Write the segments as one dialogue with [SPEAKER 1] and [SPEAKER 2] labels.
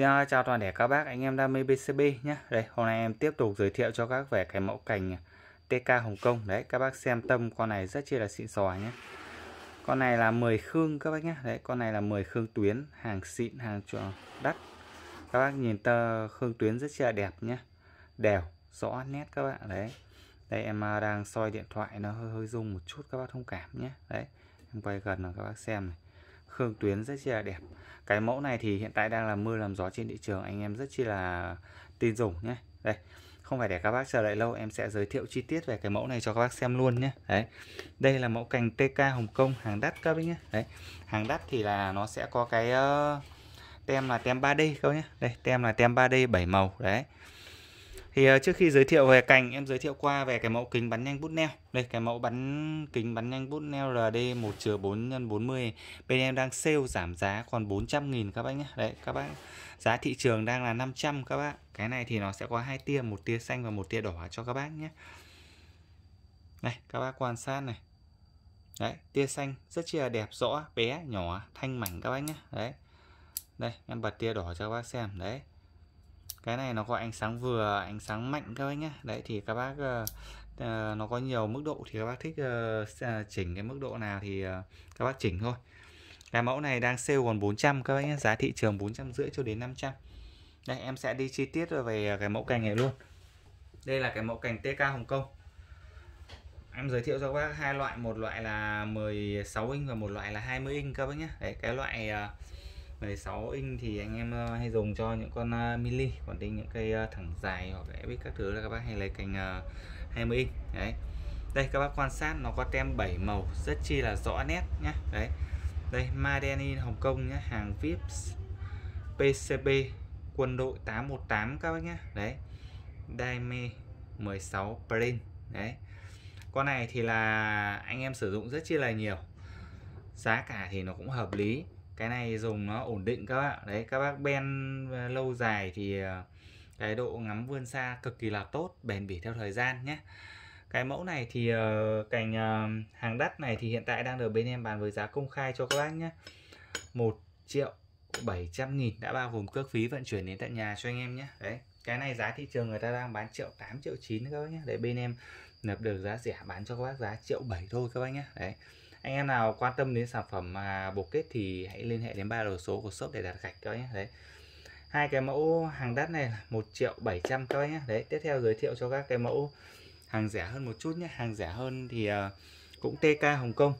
[SPEAKER 1] Xin à, chào toàn thể các bác anh em đam mê PCB nhé. Đây, hôm nay em tiếp tục giới thiệu cho các về cái mẫu cành TK Hồng Kông. Đấy, các bác xem tâm con này rất chi là xịn sò nhé. Con này là 10 khương các bác nhé. Đấy, con này là 10 khương tuyến, hàng xịn, hàng đắt. Các bác nhìn tơ khương tuyến rất chi là đẹp nhé. Đều, rõ nét các bạn. Đấy. Đây em à, đang soi điện thoại nó hơi hơi rung một chút các bác thông cảm nhé. Đấy, em quay gần là các bác xem này. Khương tuyến rất chi là đẹp. Cái mẫu này thì hiện tại đang là mưa làm gió trên thị trường anh em rất chi là tin dùng nhé. Đây không phải để các bác chờ đợi lâu em sẽ giới thiệu chi tiết về cái mẫu này cho các bác xem luôn nhé. Đấy đây là mẫu cành TK Hồng Kông hàng đắt các bác nhé. Đấy hàng đắt thì là nó sẽ có cái uh, tem là tem 3D các bác nhé. Đây tem là tem 3D 7 màu đấy thì uh, trước khi giới thiệu về cành em giới thiệu qua về cái mẫu kính bắn nhanh bút neo. Đây cái mẫu bắn kính bắn nhanh bút neo RD 1 4 x 40 bên em đang sale giảm giá còn 400 nghìn các bác nhé. Đấy các bác giá thị trường đang là 500 các bác. Cái này thì nó sẽ có hai tia một tia xanh và một tia đỏ cho các bác nhé. Này các bác quan sát này. Đấy tia xanh rất là đẹp rõ bé nhỏ thanh mảnh các bác nhé. Đấy. Đây em bật tia đỏ cho các bác xem. Đấy cái này nó có ánh sáng vừa ánh sáng mạnh các bác nhé. Đấy thì các bác uh, nó có nhiều mức độ thì các bác thích uh, chỉnh cái mức độ nào thì uh, các bác chỉnh thôi. Cái mẫu này đang sale còn 400 các bác nhé giá thị trường 450 cho đến 500 đây em sẽ đi chi tiết về cái mẫu cành này luôn. Đây là cái mẫu cành TK Hồng Kông. Em giới thiệu cho các bác hai loại một loại là 16 inch và một loại là 20 inch các bác nhé. Đấy cái loại uh, 16 inch thì anh em ờ, hay dùng cho những con ờ, uh, mini còn đi những cây uh, ờ, thẳng dài hoặc là biết các thứ là các bác hay lấy cành uh, 20 inch đấy đây các bác quan sát nó có tem 7 màu rất chi là rõ nét nhá. đấy đây Madeni Hồng Kông nhá, hàng VIP PCB quân đội 818 các bác nhá. đấy Daime 16 Print đấy con này thì là anh em sử dụng rất chi là nhiều giá cả thì nó cũng hợp lý cái này dùng nó ổn định các bạn. Đấy các bác ben ờ, lâu dài thì ờ, cái độ ngắm vươn xa cực kỳ là tốt bền bỉ theo thời gian nhé. Cái mẫu này thì uh, cành uh, hàng đắt này thì hiện tại đang được bên em bán với giá công khai cho các bác nhé. 1 triệu 700 nghìn đã bao gồm cước phí vận chuyển đến tận nhà cho anh em nhé. Đấy cái này giá thị trường người ta đang bán triệu 8 triệu 9 các bác nhé. Để bên em nập được giá rẻ bán cho các bác giá triệu 7 thôi các bác nhé. Đấy anh em nào quan tâm đến sản phẩm mà bộ kết thì hãy liên hệ đến ba đầu số của shop để đặt gạch cho nhé. Đấy. Hai cái mẫu hàng đắt này là một triệu bảy trăm các bác nhé. Đấy, tiếp theo giới thiệu cho các cái mẫu hàng rẻ hơn một chút nhé. Hàng rẻ hơn thì ờ, cũng TK Hồng Kông.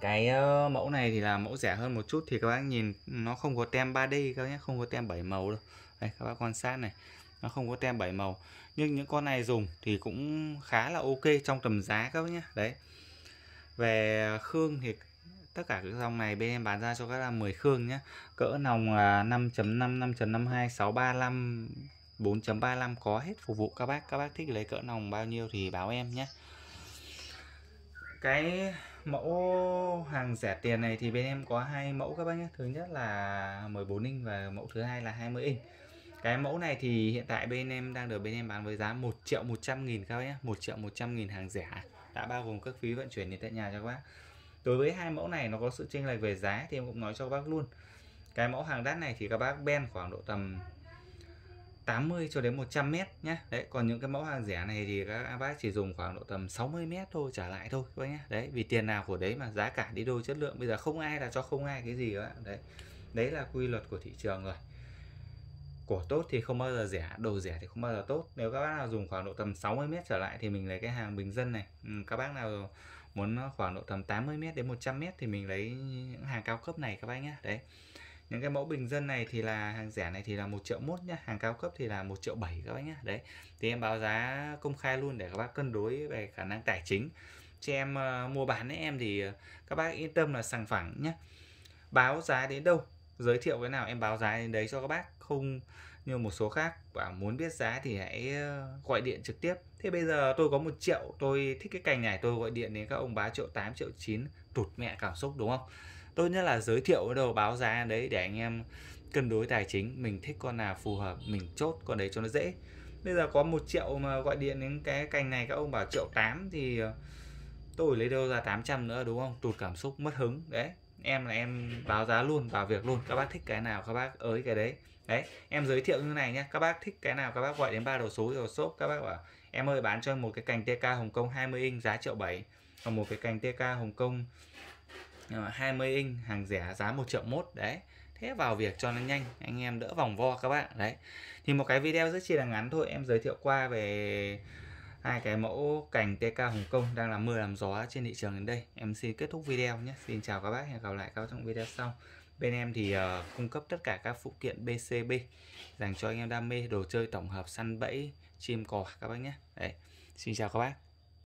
[SPEAKER 1] Cái ờ, mẫu này thì là mẫu rẻ hơn một chút thì các bác nhìn nó không có tem 3D các bác nhé, không có tem 7 màu đâu. Đây các bác quan sát này, nó không có tem 7 màu. Nhưng những con này dùng thì cũng khá là ok trong tầm giá các bác nhé. Đấy về khương thì tất cả các dòng này bên em bán ra cho các là 10 khương nhé cỡ nòng là 5.5 5.52 635 4.35 có hết phục vụ các bác. Các bác thích lấy cỡ nòng bao nhiêu thì báo em nhé cái mẫu hàng rẻ tiền này thì bên em có hai mẫu các bác nhé thứ nhất là 14 inch và mẫu thứ hai là 20 inch. Cái mẫu này thì hiện tại bên em đang được bên em bán với giá 1 triệu 100 nghìn các bác nhé 1 triệu 100 nghìn hàng rẻ đã bao gồm các phí vận chuyển đến tận nhà cho các bác. Đối với hai mẫu này nó có sự chênh lệch về giá thì em cũng nói cho các bác luôn. Cái mẫu hàng đắt này thì các bác ben khoảng độ tầm 80 cho đến 100 mét nhé đấy, còn những cái mẫu hàng rẻ này thì các bác chỉ dùng khoảng độ tầm 60 mét thôi, trả lại thôi các bác nhé đấy, vì tiền nào của đấy mà giá cả đi đôi chất lượng. Bây giờ không ai là cho không ai cái gì các bạn đấy đấy là quy luật của thị trường rồi của tốt thì không bao giờ rẻ đồ rẻ thì không bao giờ tốt. Nếu các bác nào dùng khoảng độ tầm 60 mét trở lại thì mình lấy cái hàng bình dân này. Ừ, các bác nào muốn khoảng độ tầm 80 mét đến 100 mét thì mình lấy những hàng cao cấp này các bác nhé. Đấy. Những cái mẫu bình dân này thì là hàng rẻ này thì là một triệu mốt nhá. Hàng cao cấp thì là một triệu bảy các bác nhé. Đấy. Thì em báo giá công khai luôn để các bác cân đối về khả năng tài chính. Cho em uh, mua bán với em thì các bác yên tâm là sàng phẳng nhé báo giá đến đâu? Giới thiệu cái nào em báo giá đến đấy cho các bác không như một số khác và muốn biết giá thì hãy ờ, gọi điện trực tiếp. Thế bây giờ tôi có một triệu, tôi thích cái cành này, tôi gọi điện đến các ông bá triệu 8 triệu 9 tụt mẹ cảm xúc, đúng không? Tốt nhất là giới thiệu ở đầu báo giá đấy để anh em cân đối tài chính, mình thích con nào phù hợp, mình chốt con đấy cho nó dễ. Bây giờ có một triệu mà gọi điện đến cái cành này, các ông bảo triệu 8 thì ờ, tôi lấy đâu ra 800 nữa, đúng không? Tụt cảm xúc, mất hứng, đấy em là em báo giá luôn, vào việc luôn. Các bác thích cái nào, các bác ới cái đấy. Đấy, em giới thiệu như này nhé các bác thích cái nào, các bác gọi đến ba đầu số đầu shop. Các bác bảo, em ơi, bán cho một cái cành TK Hồng Kông 20 inch giá triệu bảy còn một cái cành TK Hồng Kông ờ, 20 inch hàng rẻ giá 1 triệu mốt. Đấy, thế vào việc cho nó nhanh, anh em đỡ vòng vo các bạn. Đấy, thì một cái video rất chi là ngắn thôi. Em giới thiệu qua về hai cái mẫu cành TK Hồng Kông đang làm mưa làm gió trên thị trường đến đây. Em xin kết thúc video nhé. Xin chào các bác hẹn gặp lại các bác trong video sau. Bên em thì uh, cung cấp tất cả các phụ kiện BCB dành cho anh em đam mê đồ chơi tổng hợp săn bẫy chim cò các bác nhé. Đấy. Xin chào các bác.